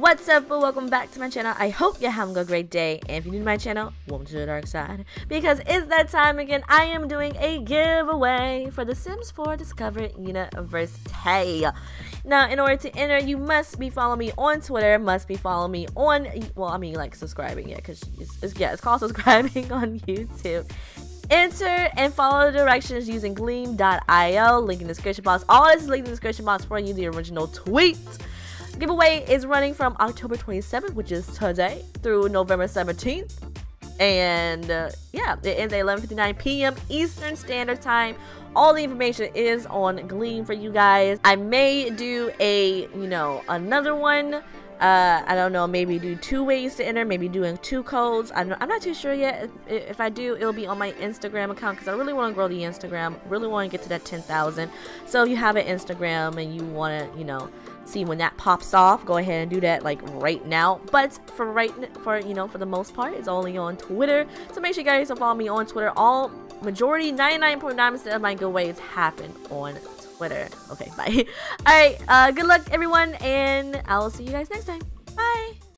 What's up? Welcome back to my channel. I hope you're having a great day. And if you're new to my channel, welcome to the dark side. Because it's that time again. I am doing a giveaway for The Sims 4 Discover University. Now, in order to enter, you must be following me on Twitter, must be following me on, well, I mean, like subscribing, yeah, because it's, it's, yeah, it's called subscribing on YouTube. Enter and follow the directions using gleam.io, link in the description box. All this is linked in the description box for you, the original tweet. Giveaway is running from October 27th, which is today, through November 17th. And uh, yeah, it ends at 11:59 p.m. Eastern Standard Time. All the information is on Gleam for you guys. I may do a, you know, another one uh, I don't know, maybe do two ways to enter, maybe doing two codes. I'm, I'm not too sure yet. If, if I do, it'll be on my Instagram account because I really want to grow the Instagram, really want to get to that 10,000. So if you have an Instagram and you want to, you know, see when that pops off, go ahead and do that like right now. But for right, for you know, for the most part, it's only on Twitter. So make sure you guys follow me on Twitter. All majority, 99.9% of my giveaways happen on Twitter. Okay, bye. Alright, uh, good luck everyone, and I will see you guys next time.